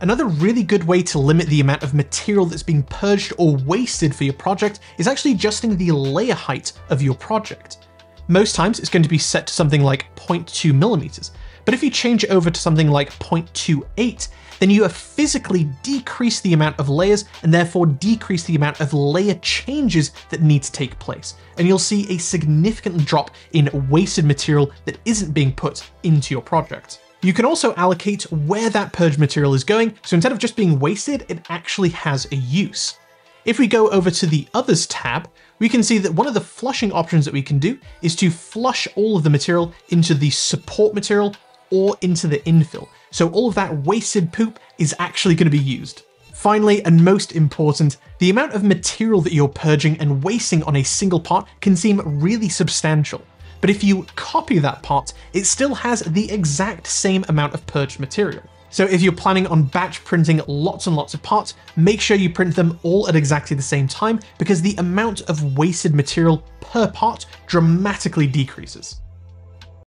Another really good way to limit the amount of material that's being purged or wasted for your project is actually adjusting the layer height of your project. Most times it's going to be set to something like 0.2 millimeters, but if you change it over to something like 0.28, then you have physically decreased the amount of layers and therefore decrease the amount of layer changes that need to take place. And you'll see a significant drop in wasted material that isn't being put into your project. You can also allocate where that purge material is going, so instead of just being wasted, it actually has a use. If we go over to the Others tab, we can see that one of the flushing options that we can do is to flush all of the material into the support material or into the infill. So all of that wasted poop is actually going to be used. Finally, and most important, the amount of material that you're purging and wasting on a single part can seem really substantial but if you copy that part, it still has the exact same amount of purged material. So if you're planning on batch printing lots and lots of parts, make sure you print them all at exactly the same time because the amount of wasted material per part dramatically decreases.